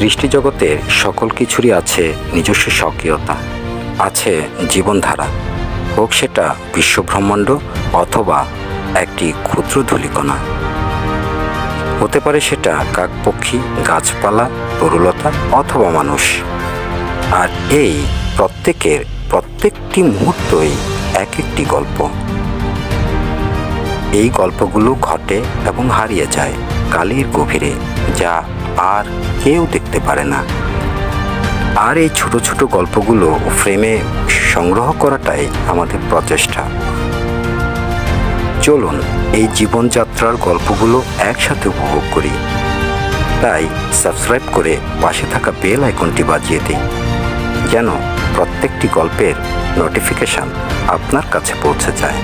সৃষ্টিজগতের সকল কিছুরই আছে নিজস্ব স্বকীয়তা, আছে জীবনধারা। হোক সেটা বিশ্বব্রহ্মাণ্ড অথবা একটি ক্ষুদ্র ধূলিকণা। হতে পারে সেটা কাকপক্ষী, গাছপালা, তরুলতা অথবা মানুষ। আর এই প্রত্যেকের প্রত্যেকটি মুহূর্তই এক একটি গল্প। এই গল্পগুলো ঘটে এবং হারিয়ে যায় কালের গভীরে, যা আর কেউ দেখতে পারে না। আর এই ছোট ছোট গল্পগুলো ফ্রেমে সংগ্রহ করাটাই আমাদের প্রচেষ্টা। চলুন এই জীবনযাত্রার গল্পগুলো একসাথে উপভোগ করি। তাই সাবস্ক্রাইব করে পাশে থাকা বেল আইকনটি বাজিয়ে দিই যেন প্রত্যেকটি গল্পের নোটিফিকেশান আপনার কাছে পৌঁছে যায়।